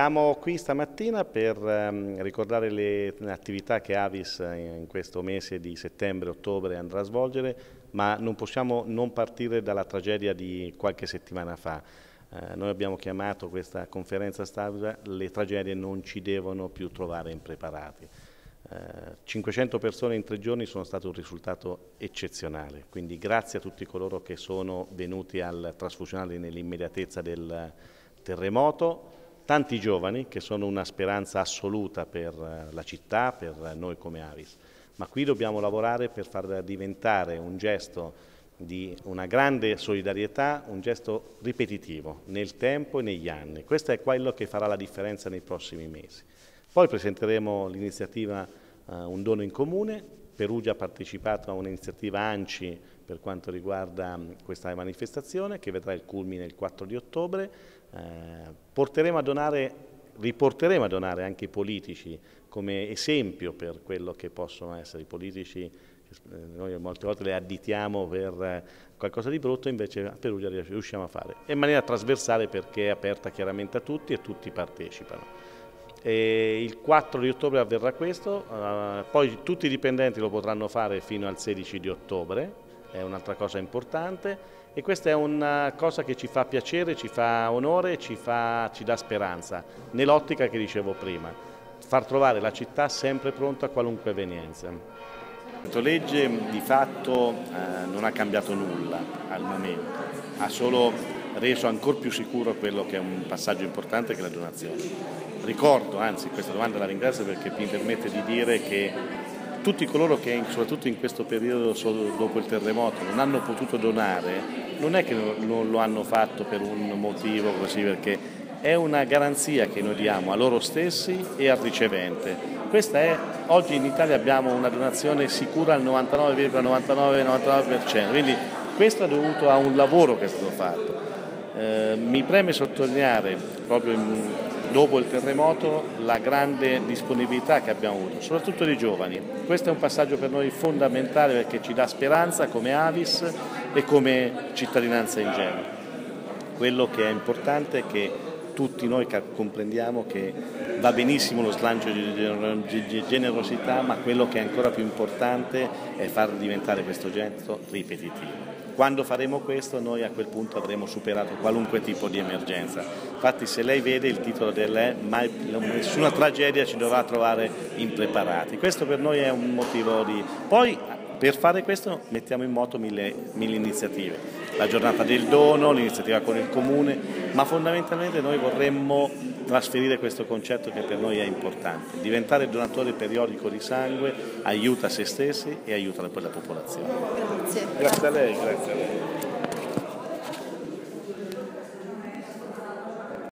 Siamo qui stamattina per um, ricordare le attività che Avis in questo mese di settembre-ottobre andrà a svolgere, ma non possiamo non partire dalla tragedia di qualche settimana fa. Eh, noi abbiamo chiamato questa conferenza stampa le tragedie non ci devono più trovare impreparati. Eh, 500 persone in tre giorni sono stato un risultato eccezionale, quindi grazie a tutti coloro che sono venuti al trasfusionale nell'immediatezza del terremoto, tanti giovani che sono una speranza assoluta per eh, la città, per noi come Avis, ma qui dobbiamo lavorare per far diventare un gesto di una grande solidarietà, un gesto ripetitivo nel tempo e negli anni. Questo è quello che farà la differenza nei prossimi mesi. Poi presenteremo l'iniziativa uh, Un dono in comune, Perugia ha partecipato a un'iniziativa ANCI per quanto riguarda um, questa manifestazione che vedrà il culmine il 4 di ottobre, eh, a donare, riporteremo a donare anche i politici come esempio per quello che possono essere i politici eh, noi molte volte le additiamo per eh, qualcosa di brutto, invece a Perugia riusciamo a fare, in maniera trasversale perché è aperta chiaramente a tutti e tutti partecipano. E il 4 di ottobre avverrà questo, poi tutti i dipendenti lo potranno fare fino al 16 di ottobre, è un'altra cosa importante e questa è una cosa che ci fa piacere, ci fa onore, ci, fa, ci dà speranza, nell'ottica che dicevo prima, far trovare la città sempre pronta a qualunque evenienza. Questa legge di fatto eh, non ha cambiato nulla al momento, ha solo reso ancora più sicuro quello che è un passaggio importante che è la donazione. Ricordo, anzi questa domanda la ringrazio perché mi permette di dire che tutti coloro che soprattutto in questo periodo dopo il terremoto non hanno potuto donare non è che non lo hanno fatto per un motivo così perché è una garanzia che noi diamo a loro stessi e al ricevente. Questa è, oggi in Italia abbiamo una donazione sicura al 99,99%, quindi questo è dovuto a un lavoro che è stato fatto. Eh, mi preme sottolineare proprio in, dopo il terremoto la grande disponibilità che abbiamo avuto, soprattutto dei giovani. Questo è un passaggio per noi fondamentale perché ci dà speranza come Avis e come cittadinanza in genere. Quello che è importante è che tutti noi comprendiamo che va benissimo lo slancio di generosità, ma quello che è ancora più importante è far diventare questo gesto ripetitivo. Quando faremo questo noi a quel punto avremo superato qualunque tipo di emergenza. Infatti se lei vede il titolo dell'E, mai, nessuna tragedia ci dovrà trovare impreparati. Questo per noi è un motivo di... Poi per fare questo mettiamo in moto mille, mille iniziative, la giornata del dono, l'iniziativa con il comune, ma fondamentalmente noi vorremmo trasferire questo concetto che per noi è importante. Diventare donatore periodico di sangue aiuta se stessi e aiuta poi la popolazione. Grazie. Grazie a lei, grazie a lei.